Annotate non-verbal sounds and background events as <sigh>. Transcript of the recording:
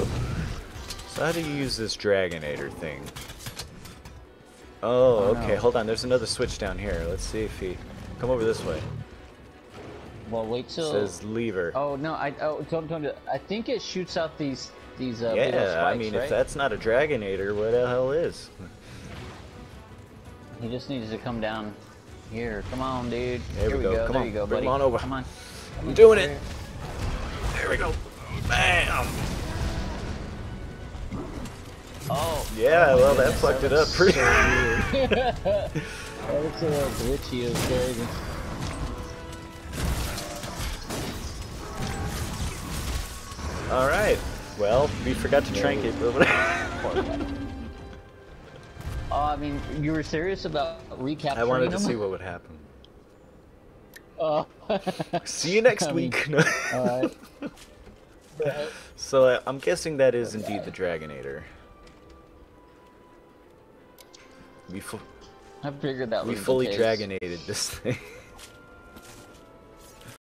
So how do you use this Dragonator thing? Oh, Oh, okay, no. hold on. There's another switch down here. Let's see if he... Come over this way. Well, wait It till. says lever. Oh no! I oh don't don't. I think it shoots out these these uh, yeah, I mean, right? if that's not a Dragonator, what the hell is? He just needs to come down here. Come on, dude. There here we go. go. Come there on, you go, bring buddy. him on over. Come on. Come I'm doing it. There we go. Bam! Oh. Yeah, oh my well, that goodness, fucked it up pretty- <laughs> so weird. that looks a little glitchy. It was crazy. Alright. Well, we forgot to trank it, but Oh, <laughs> I mean, you were serious about recapturing I wanted to him? see what would happen. <laughs> Oh. See you next I mean, week. Alright. so uh, I'm guessing that is indeed the Dragonator. We, fu- I figured that we fully. Dragonated this thing. <laughs>